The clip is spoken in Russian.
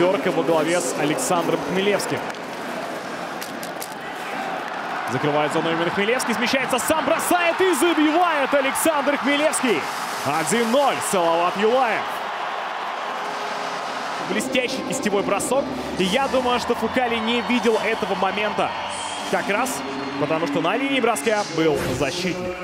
Четверка во главе с Александром Хмелевским. Закрывает зону именно Хмелевский. Смещается сам, бросает и забивает Александр Хмелевский. 1-0. Салават Юлаев. Блестящий кистевой бросок. И я думаю, что Фукали не видел этого момента. Как раз потому, что на линии броска был защитник.